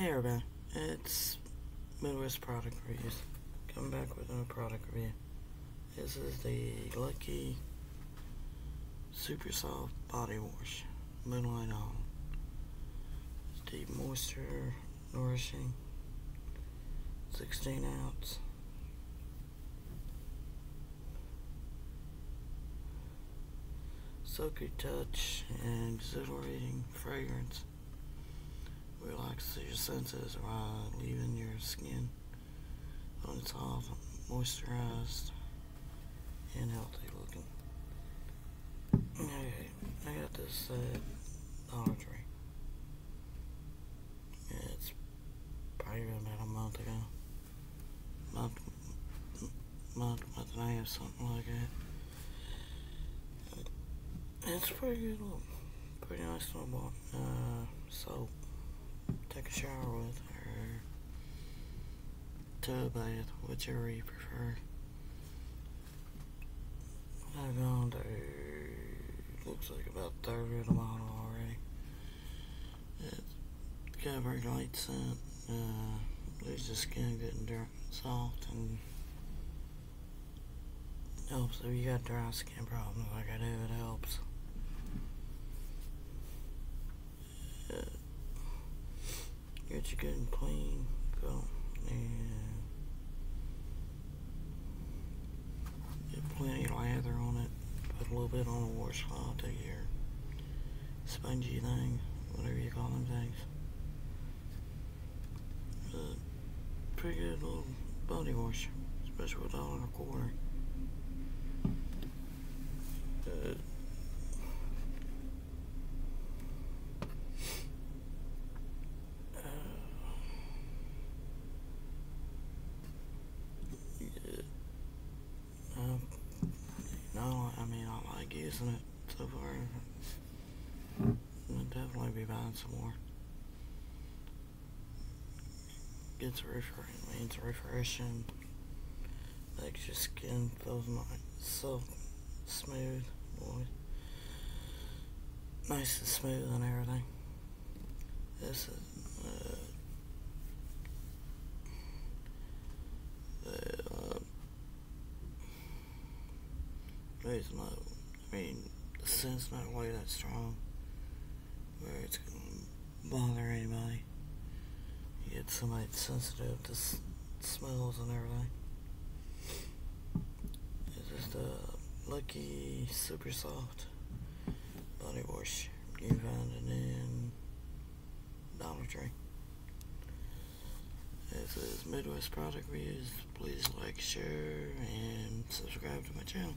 Hey everybody, it's Midwest Product Reviews. Come back with a product review. This is the Lucky Super Soft Body Wash. Moonlight On. Deep Moisture, Nourishing. 16 ounce. Silky touch and exhilarating fragrance relaxes your senses while leaving your skin on its off, moisturized, and healthy looking. Okay, I got this at Dollar Tree. It's probably about a month ago. Month, month, month and a something like that. It's pretty good look. Pretty nice little uh, soap take a shower with or tub bath, whichever you prefer. I've gone to, looks like about 30 of the bottle already. It's very light scent, uh, leaves the skin getting dry, soft and helps if you got dry skin problems like I do, it helps. Get you good and clean. Go and get plenty of lather on it. Put a little bit on a washcloth to your spongy thing, whatever you call them things. But pretty good little body wash, especially with all in a quarter. Using it so far. I'll definitely be buying some more. Gets refreshing, means refreshing. Makes your skin feels nice, so smooth, boy. Nice and smooth and everything. This is, uh, uh, there's no I mean, the scent's not really that strong where it's gonna bother anybody. You get somebody sensitive to smells and everything. It's just a Lucky Super Soft Body Wash. You find it in Dollar Tree. This is Midwest Product Reviews. Please like, share, and subscribe to my channel.